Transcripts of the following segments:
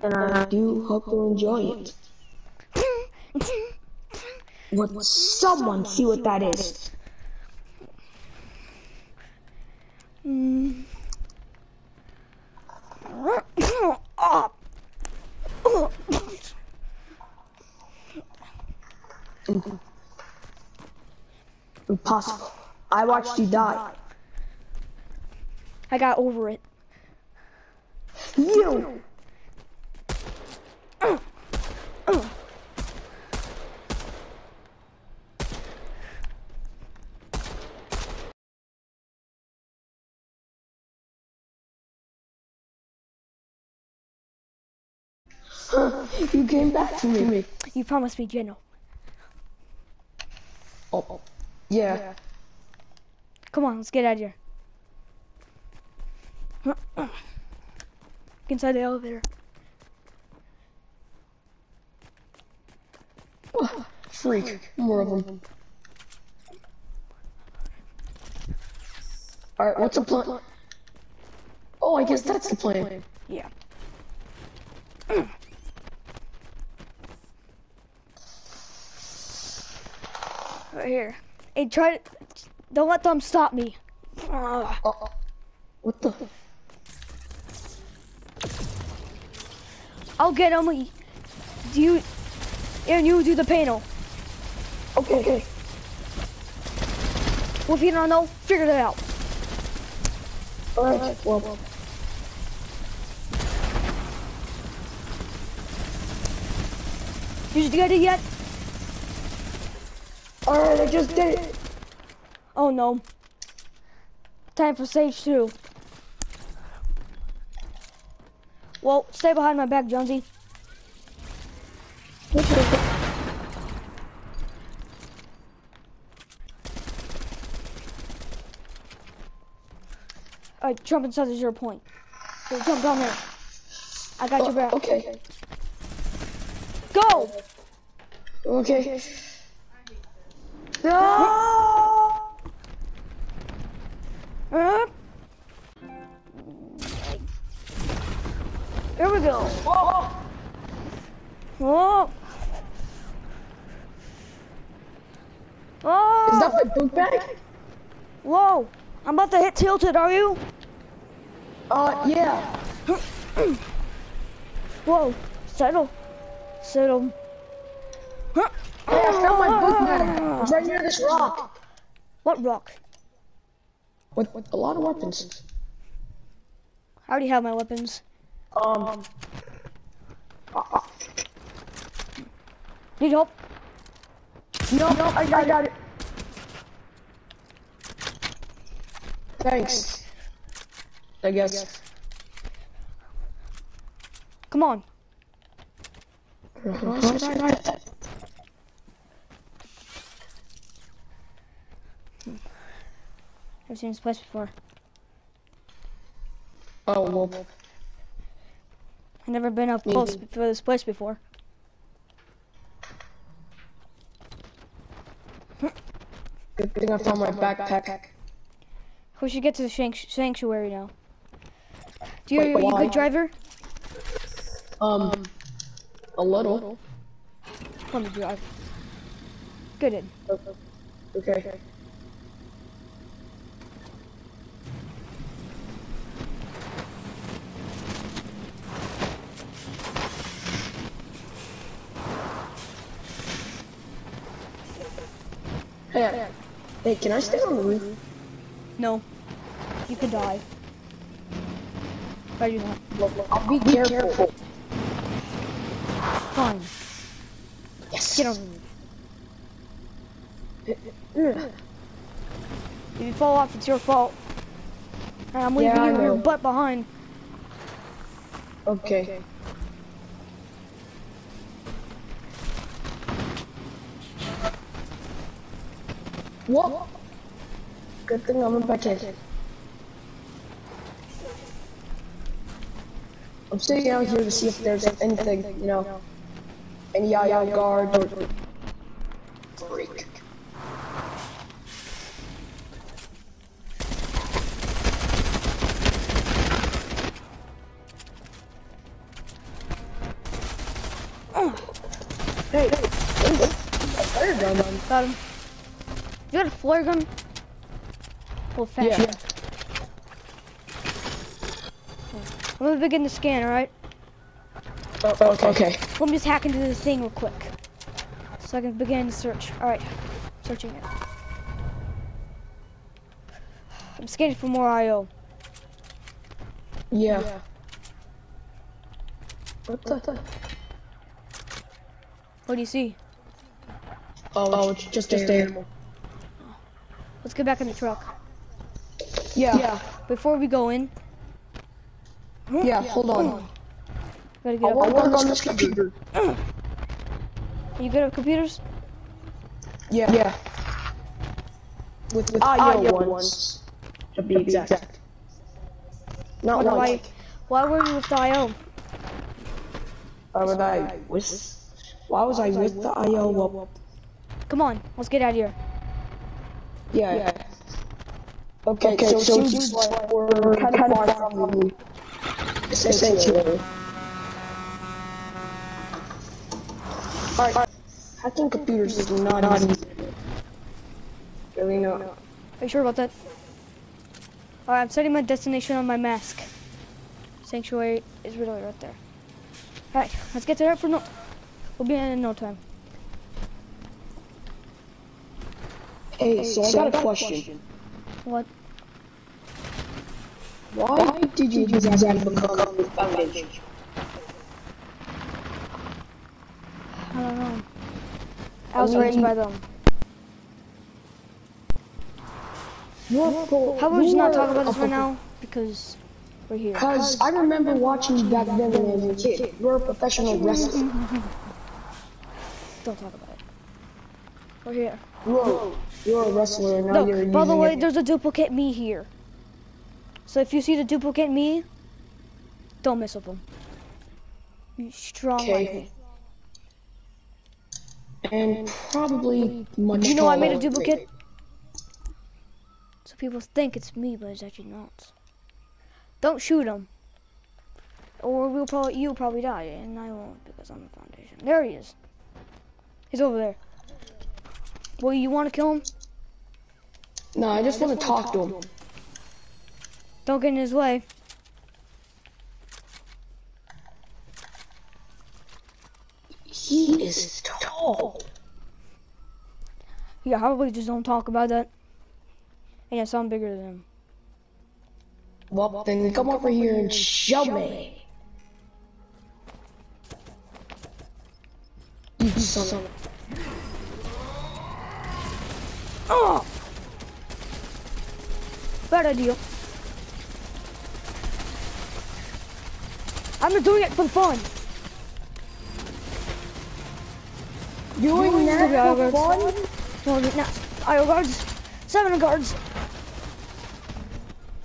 And I do hope you enjoy it. Would someone see what that is? Mm. Impossible. I watched you die. I got over it. You! You came back to me. You promised me Geno. Oh, oh. yeah. Come on, let's get out of here. Inside the elevator. Freak. More of them. Alright, what's the plan? Oh, I guess that's the plan. Yeah. Right here. Hey, try to. Don't let them stop me. Uh, what the? I'll get them. Do you. And you do the panel. Okay, okay. Well, if you don't know, figure it out. Alright, well. Did you get it yet? Alright, I just did it. Oh no. Time for stage two. Well, stay behind my back, Jonesy. Alright, jump inside the zero point. So jump down there. I got your oh, back. Okay. Go! Okay. No! Up. Here we go. Whoa! Oh. Oh. Is that my book bag? Whoa. I'm about to hit tilted, are you? Uh, yeah. Whoa. Settle. Settle. Hey, I found my book bag. It's right near this rock. What rock? With, with a lot of weapons. I already have my weapons. Um. uh, uh, Need help? no, no, I, I got it. Thanks. I guess. Come on. I've seen this place before. Oh, well. I've never been up close to this place before. Good thing I found my backpack. We should get to the sanctuary now. Do you, Wait, are you a good driver? Um, a little. Let me drive. Good. Okay. Hey, hey, can I stay on the roof? No. You could die. I do not. I'll be careful. Fine. Yes. Get on the roof. If you fall off, it's your fault. And I'm leaving Yeah, you your butt behind. Okay. What? Good thing I'm back in. I'm staying out here to see if there's anything, you know, any guard or flare gun? Hold fast. Yeah. I'm gonna begin the scan, alright? Oh, okay. Let me just hack into this thing real quick. So I can begin the search. Alright. Searching it. I'm scanning for more IO. Yeah. What the? What do you see? Oh, it's just, just animal. Let's get back in the truck. Yeah. Yeah. Before we go in, Yeah. Hold on. gotta get I'll up. work on this computer. You good at computers? Yeah. Yeah. With, with IO ones, to be exact. Not Wonder one. why, why were you with the IO? Why was I with? Why was I with the IO? Come on, let's get out of here. Yeah. Okay, so, so it seems like we're kind of far from the sanctuary. Alright, hacking computers is not easy. Really not. Are you sure about that? Alright, I'm setting my destination on my mask. Sanctuary is really right there. Alright, let's get to there for no. We'll be in in no time. Hey, so I got a question. What? Why did you decide to become a foundation? I don't know. I was raised by them. How How about we not talk about this right now? Because we're here. Because I remember watching you back then when I was a kid. You were a professional wrestler. Don't talk about it. We're here. You were, you were a wrestler and now you're Look, by the way, it. there's a duplicate me here. So if you see the duplicate me, don't mess with him. You strong like me. And probably much You know I made a duplicate? So people think it's me, but it's actually not. Don't shoot him. Or we'll probably you'll probably die, and I won't because I'm the foundation. There he is. He's over there. Well, you want to kill him? No, I just want to talk to him. Don't get in his way. He is tall. Yeah, probably just don't talk about that. And yes, I'm bigger than him. Well, then come over here and show me. You son of Oh! Bad idea. I'm just doing it for fun. Doing that for guards. fun? No, not IO guards. Seven guards.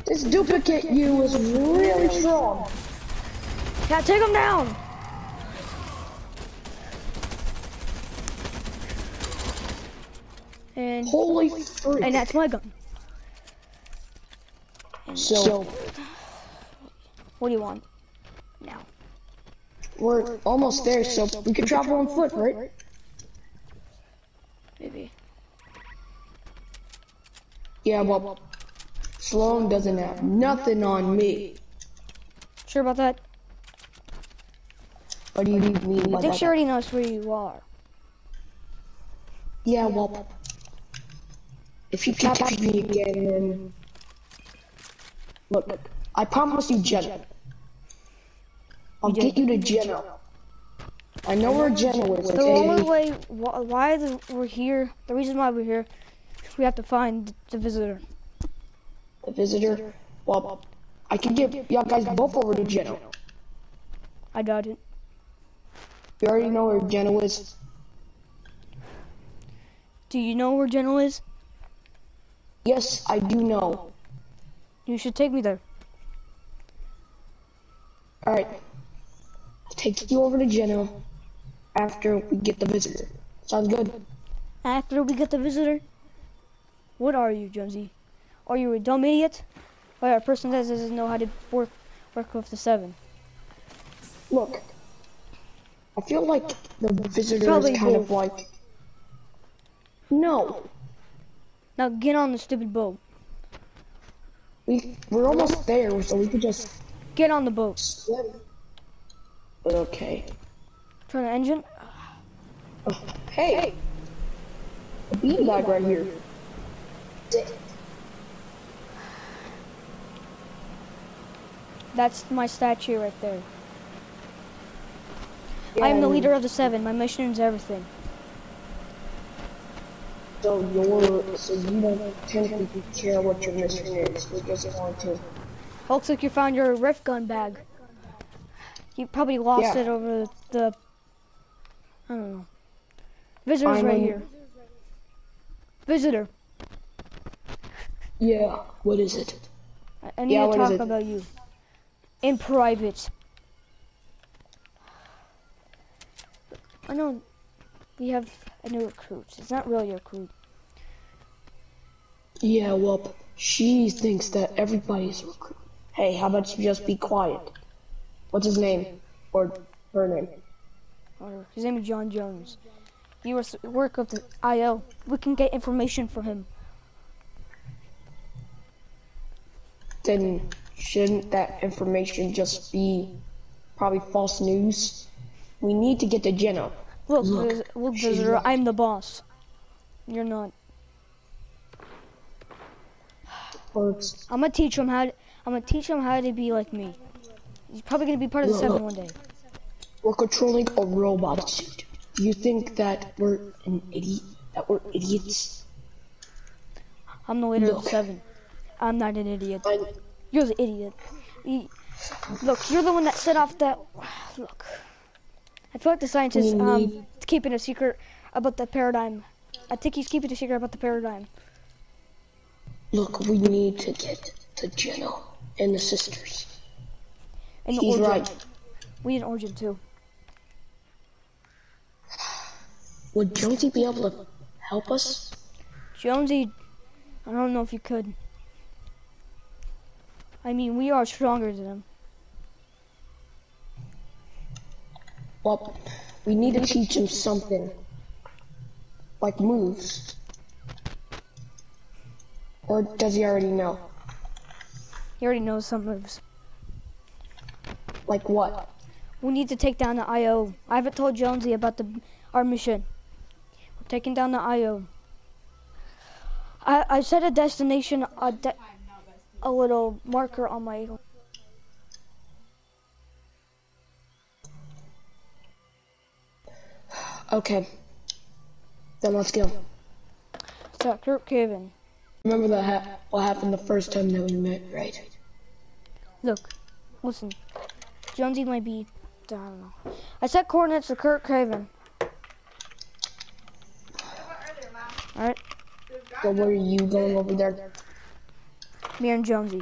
This duplicate you is really strong. Yeah, take him down. And Holy freak. and that's my gun. So, What do you want? Now. we're almost there, so we can travel on foot, right? Maybe. Yeah, well, Sloan doesn't have nothing on me. Sure about that? What do you mean I think she already knows where you are. Yeah, well, if you capture me again, then look, I promise you, Jenna. I'll get you to Jenna. I know where Jenna is. The only way why the, we're here, the reason why we're here, we have to find the visitor. The visitor. Well, I can get y'all guys both over to Jenna. I doubt it. You already know where Jenna is. Do you know where General is? Yes, I do know. You should take me there. All right, I'll take you over to Geno after we get the visitor. Sounds good. After we get the visitor? What are you, Jonesy? Are you a dumb idiot? Or a person that doesn't know how to work work with the seven? Look, I feel like the visitor Probably is kind both. of like No. Now get on the stupid boat. We we're almost there, so we could just Get on the boat. swim. Okay. Turn the engine. Oh, hey. A beanbag right here. That's my statue right there. I am the leader of the seven. My mission is everything. So you're so you don't technically care what your mission is. You just want to. Looks like you found your rift gun bag. You probably lost Yeah. it over the. I don't know. Visitor's I'm right here. Visitor. Yeah. What is it? I- I need Yeah, to talk about you. In private. I know we have a new recruit. It's not really a recruit. Yeah. Well, she thinks that everybody's a recruit. Hey, how about you just be quiet? What's his name? Or her name? Or his name is John Jones. You were work with the IO. We can get information from him. Then shouldn't that information just be probably false news? We need to get to Jenna. Look, Look, look, I'm the boss. You're not. First, I'm gonna teach him how. To, I'm gonna teach him how to be like me. He's probably gonna be part of the Look, seven look. one day. we're controlling a robot suit. You think that we're an idiot? That we're idiots? I'm the leader of the seven. I'm not an idiot. I'm, You're the idiot. You- look, you're the one that set off that. Look, I feel like the scientist um is keeping a secret about the paradigm. I think he's keeping a secret about the paradigm. look, we need to get the Jenna and the sisters. And the He's origin. right. We need an origin too. Would Jonesy be able to help us? Jonesy, I don't know if you could. I mean, we are stronger than him. Well, we need to teach him something. Like moves. Or does he already know? He already knows some moves. Like what? We need to take down the IO. I haven't told Jonesy about the our mission. We're taking down the IO. I I set a destination, a de- a little marker on my. Okay. Then let's go. So Kirk Caven. Remember that ha- what happened the first time that we met, right? Look, listen. Jonesy might be. I don't know. I set coordinates to Kirk Caven. Alright, So where are you going over there? me and Jonesy.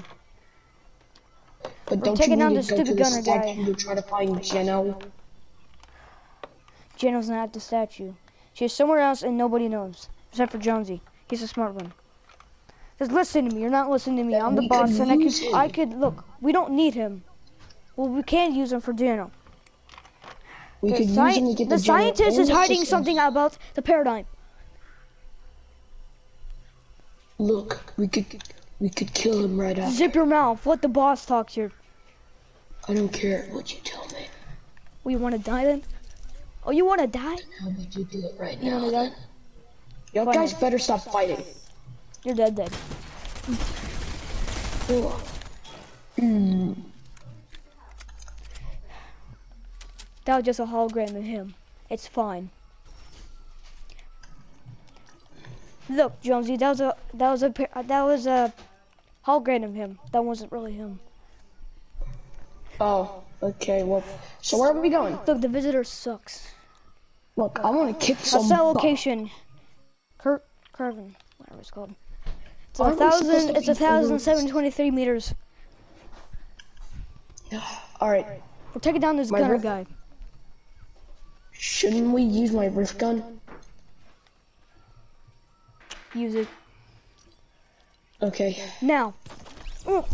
But don't you need the to go to stupid the gunner guy. statue to try to find Jenna? Jano's not at the statue. She's somewhere else and nobody knows. Except for Jonesy. He's a smart one. Just listen to me. You're not listening to me. Then I'm the boss and I could him. I could look, we don't need him. Well we can use him for Jano. We The, could use him to get the the, scientist is hiding sisters. something about the paradigm. Look, we could we could kill him right after. Zip your mouth. Let the boss talk here. I don't care what you tell me. We want to die then? Oh, you want to die? How you do it right You now? want to die? Y'all guys better stop fighting. You're dead dead. Ugh. Mm. That was just a hologram of him. It's fine. Look, Jonesy, that was a that was a that was a hologram of him. That wasn't really him. Oh, okay. Well, so where are we going? Look, the visitor sucks. Look, I want to kick some. cell butt. location. Kurt Carvin, whatever it's called. It's a Aren't thousand. It's a thousand seven twenty three meters. All right. We're taking down this My gunner guy. Shouldn't we use my rift gun? Use it Okay. now. Mm.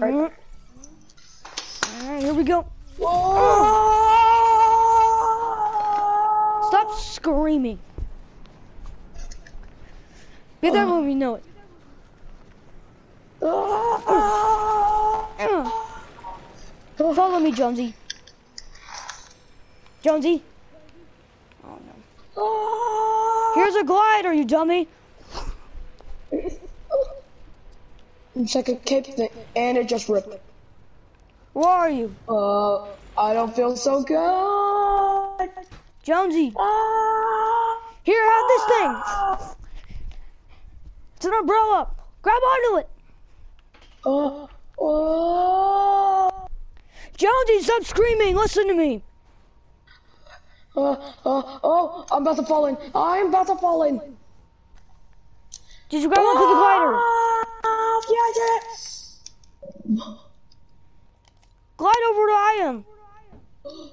Right. Mm. All right, here we go. Stop screaming. Get that when we know it. Follow me, Jonesy. Jonesy. Oh no. Here's a glider, you dummy. Second cape thing, and it just ripped. Where are you? Uh, I don't feel so good. Jonesy. Ah, Here, have this thing. It's an umbrella. Grab onto it. uh, oh, Jonesy, stop screaming. Listen to me. uh, uh, oh, I'm about to fall in. I'm about to fall in. Did you grab onto the glider? Ah, yeah, I did it. Glide over to I am.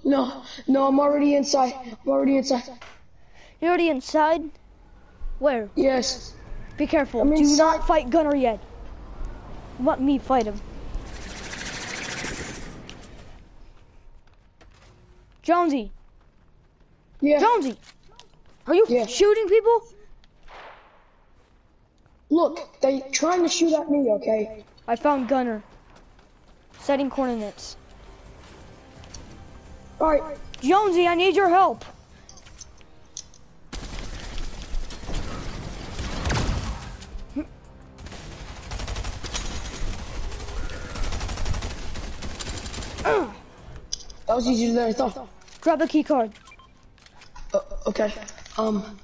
No, no, I'm already inside. I'm already inside. You're already inside? Where? Yes. Be careful. I'm Do inside. not fight Gunnar yet. Let me fight him. Jonesy. Yeah. Jonesy. Are you Yeah. shooting people? Look, they trying to shoot at me. Okay. I found Gunnar. Setting coordinates. All right. Jonesy, I need your help. That was easier than I thought. Grab the key card. Uh, okay. Um.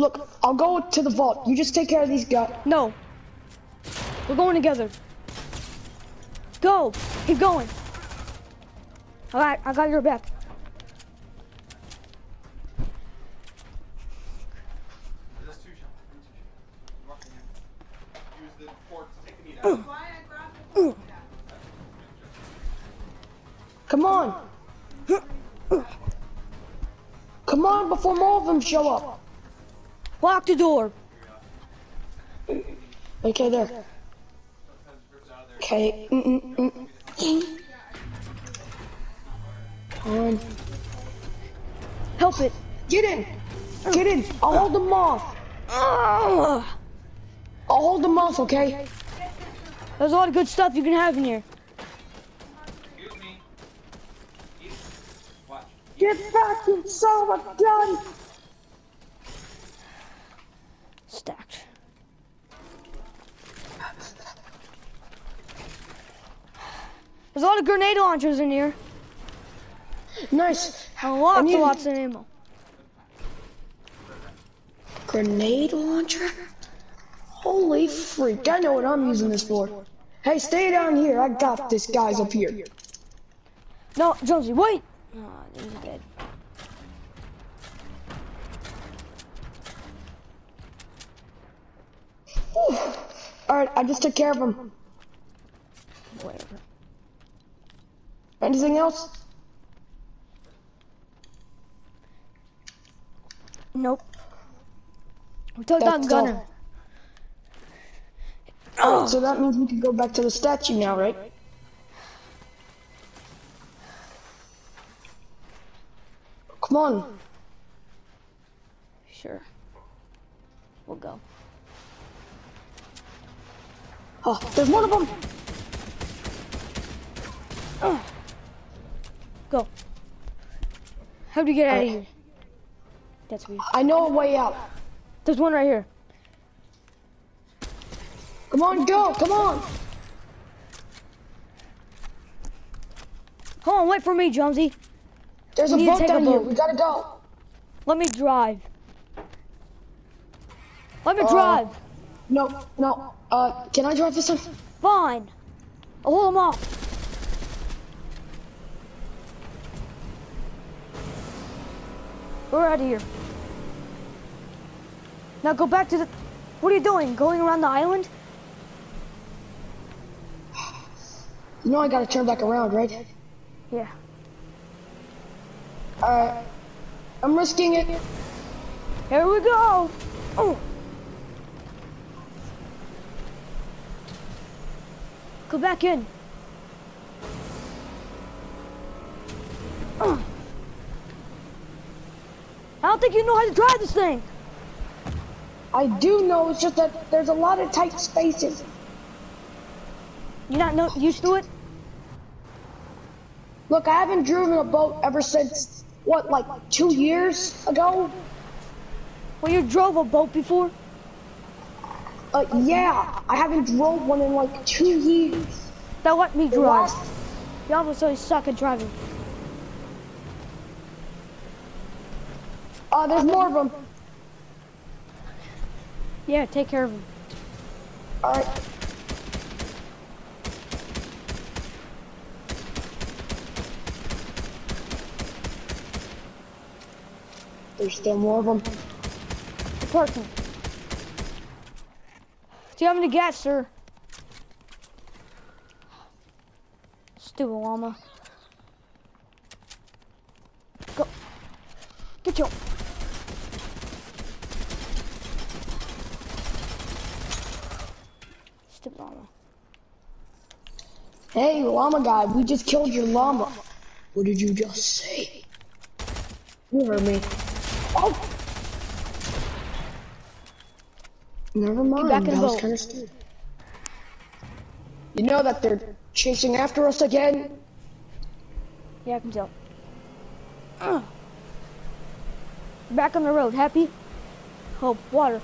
Look, I'll go to the vault. You just take care of these guys. No. We're going together. Go. Keep going. All right, I got your back. There's two shots. There's two shots. Walking in. Use the fork to take the meat out. Come on. Come on before more of them show up. Lock the door. Okay, there. Okay. Mm -mm -mm. Come on. Help it. Get in. Get in. I'll hold them off. I'll hold them off, okay? There's a lot of good stuff you can have in here. Excuse me. Eat. Watch. Get back, you son of There's a lot of grenade launchers in here. Nice. And lots need- and lots of ammo. Grenade launcher? Holy freak, I know what I'm using this for. Hey, stay down here. I got this, guys, up here. No, Jonesy, wait. Oh, he's dead. Alright, I just took care of him. Whatever. Anything else? Nope. We took down all. Gunnar. Alright, so that means we can go back to the statue now, right? Come on. Sure. We'll go. Oh, there's one of them. Go. How do you get out of here? That's weird. I know a way out. There's one right here. Come on, go, come on. Hold on, wait for me, Jonesy. There's a We to boat take a down here. We gotta go. Let me drive. Let me Uh, drive. No, no. Uh, can I drive this one? Fine. I'll hold him off. We're out of here. Now go back to the. What are you doing? Going around the island? You know I gotta turn back around, right? Yeah. Alright. I'm risking it. Here we go. Oh. Go back in. Don't think you know how to drive this thing. I do know, it's just that there's a lot of tight spaces. You're not know used to it? Look, I haven't driven a boat ever since, what, like two years ago? Well, you drove a boat before. Uh, yeah, I haven't drove one in like two years. That let me drive. You obviously suck at driving. Uh, there's more of them. Yeah, take care of him. Alright. There's still more of them. Parking. Do you have any gas, sir? Stupid llama. Go. Get your. Stupid llama. Hey, llama guy, we just killed your llama. What did you just say? You heard me. Oh! Never mind, back in that was kind of stupid. You know that they're chasing after us again? Yeah, I can tell. Ugh. Back on the road, happy? Oh, water.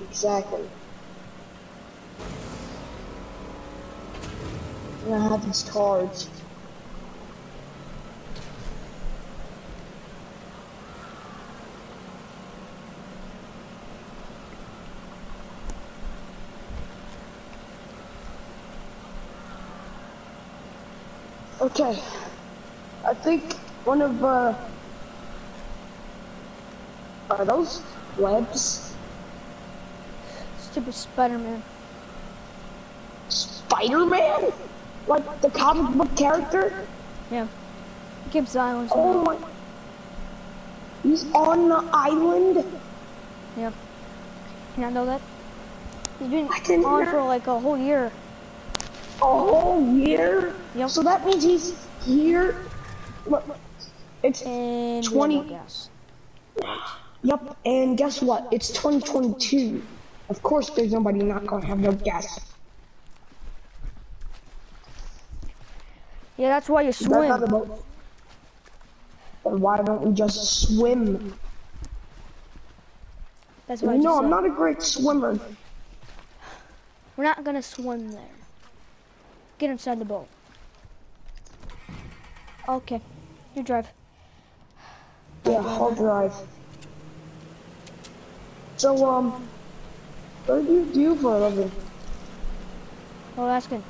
Exactly. And I have these cards. Okay. I think one of, uh... Are those webs? Stupid Spider-Man. Spider-Man? Like the comic book character? Yeah. Gibbs Island. Oh my. He's on the island? Yeah. Can I know that? He's been on know. for like a whole year. A whole year? Yep. So that means he's here. Look, it's And 20 we have no gas. Yep, and guess what? It's 2022. Of course, there's nobody not gonna have no gas. Yeah, that's why you swim. Then why don't we just swim? That's why You I'm said. not a great swimmer. We're not gonna swim there. Get inside the boat. Okay, you drive. Yeah, I'll drive. So, um, what do you do for a living? Oh, that's good.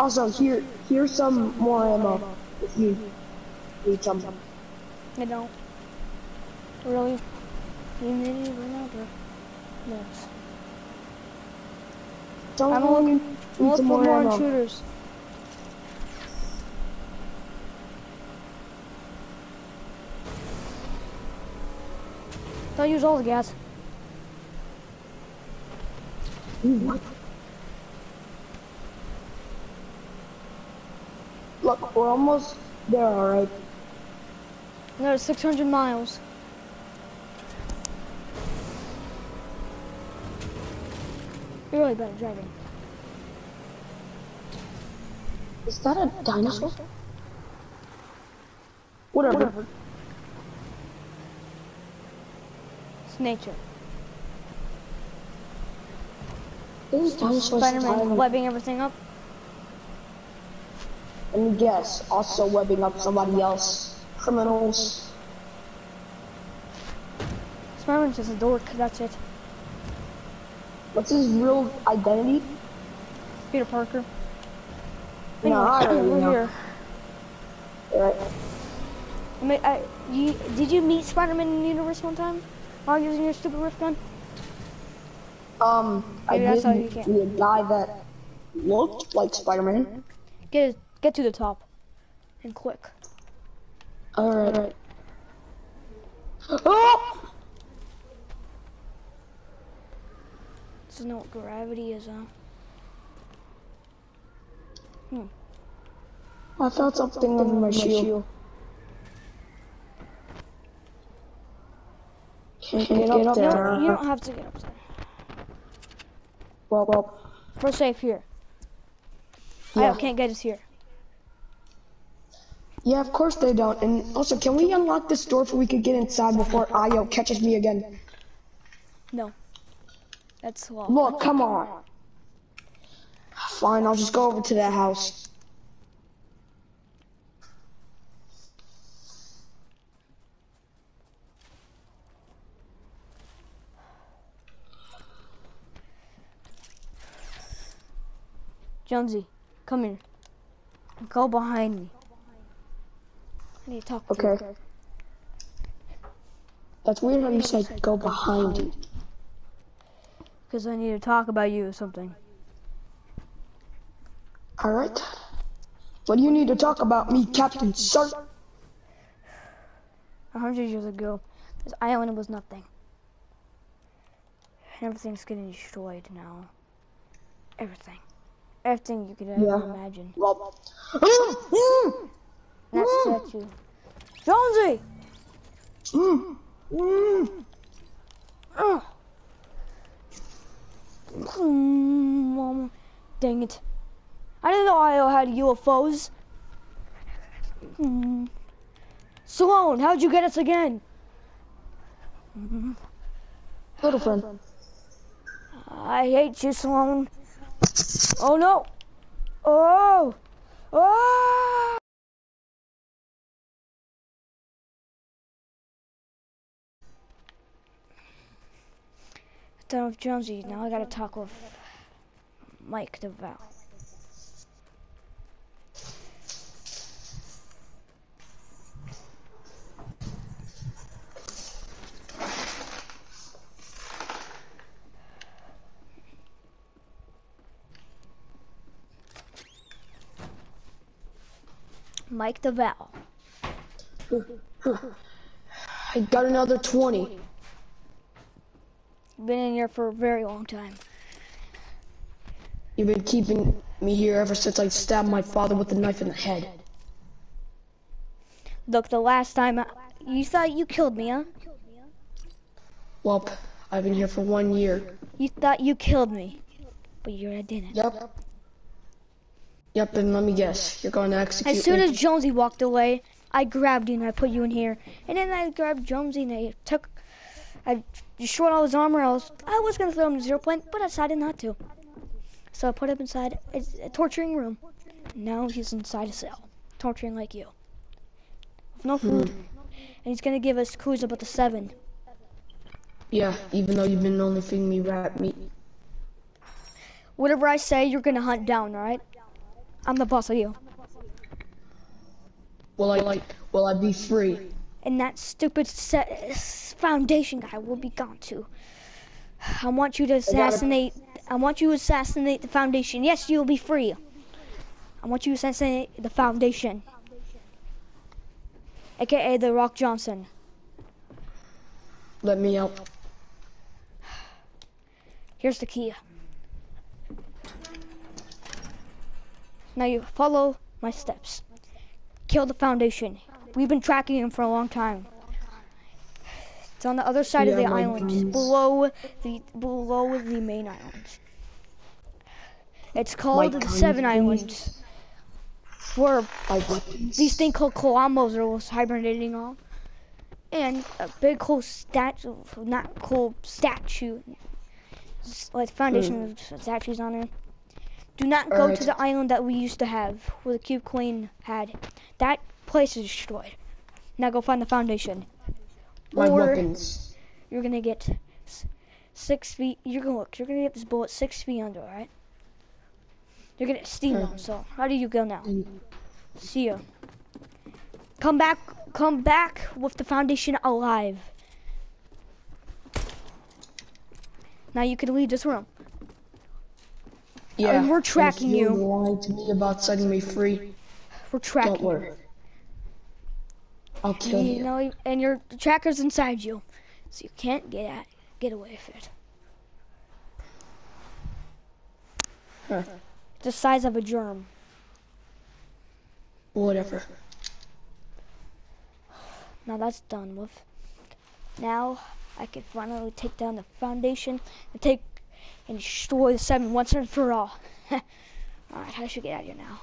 Also, here, here's some more ammo if you need some. I don't. Really? You need it or not? Or... Yes. So, I'm looking. need I'm looking some for more more ammo. intruders. Don't use all the gas. Ooh, what? Look, we're almost there, alright. Another 600 miles. You're really bad at driving. Is that a dinosaur? Whatever. It's nature. Dinosaurs Spider-Man Spider webbing everything up. Me guess, also webbing up somebody else. Criminals. Spider-Man's just a dork. That's it. What's his real identity? Peter Parker. No, I Anyway, already we're know. here. Alright. I mean, I, you, did you meet Spider-Man in the universe one time? While using your stupid rift gun? Um, I Maybe that's did how you can- meet a guy that looked like Spider-Man. Get Get to the top. And quick. Alright, alright. Oh! Doesn't know what gravity is, huh? Hmm. I felt something, something my shield. shield. Can't get, get, up, there. there. You, don't, have to get up there. Well, well. Safe here. Yeah. I can't get us here yeah, of course they don't. And also, can we unlock this door so we could get inside before Io catches me again? No. That's law. Look, come on. Fine, I'll just go over to that house. Jonesy, come here. Go behind me. Need to talk with Okay. you. That's weird how you said go behind you. Because I need to talk about you or something. Alright. What do you need to talk about me, Captain Sir? A hundred years ago, this island was nothing. And everything's getting destroyed now. Everything. Everything you could ever Yeah. imagine. Well, That statue. Jonesy! mm, mm. Mm, Mom. Dang it. I didn't know I had UFOs. Sloan, how'd you get us again? little friend. I hate you, Sloan. Oh no! Oh! Oh! Done with Jonesy. Now I gotta talk with Mike DeVal. Mike DeVal. I got another 20. Been in here for a very long time. You've been keeping me here ever since I stabbed my father with a knife in the head. Look, the last time I, you thought you killed me, huh? Well, I've been here for one year. You thought you killed me, but you didn't. Yep. Yep, and let me guess. You're going to execute As soon me. as Jonesy walked away, I grabbed you and I put you in here. And then I grabbed Jonesy and I took, I destroyed all his armor. I was, I was gonna throw him to zero point, but I decided not to. So I put him inside a, a torturing room. Now he's inside a cell, torturing like you. With no food. Hmm. And he's gonna give us clues about the seven. Yeah, even though you've been only feeding me rat meat. Whatever I say, you're gonna hunt down, alright? I'm the boss of you. Will I, like, will I be free? And that stupid foundation guy will be gone too. I want you to assassinate. I want you to assassinate the foundation. Yes, you'll be free. I want you to assassinate the foundation, aka the Rock Johnson. Let me out. Here's the key. Now you follow my steps. Kill the foundation. We've been tracking him for a long time. It's on the other side of the island, guns. below the below the main island. It's called the Seven. Islands, where My these thing called Klombo's are hibernating on, and a big cool statue, not cool statue, like foundation of statues on there. Do not go Alright. to the island that we used to have, where the Cube Queen had. That place is destroyed. Now go find the foundation. My or weapons. you're gonna get six feet. You're gonna look. You're gonna get this bullet six feet under. All right. You're gonna steam Hmm. on. So how do you go now? See ya. Come back. Come back with the foundation alive. Now you can leave this room. Yeah. And we're tracking you. lied to me about setting me free. We're tracking. Don't worry. I'll kill You you. know, and your tracker's inside you, so you can't get at, get away with it. Huh. The size of a germ. Whatever. Now that's done with. Now I can finally take down the foundation and take and destroy the seven once and for all. Alright, I should get out of here now.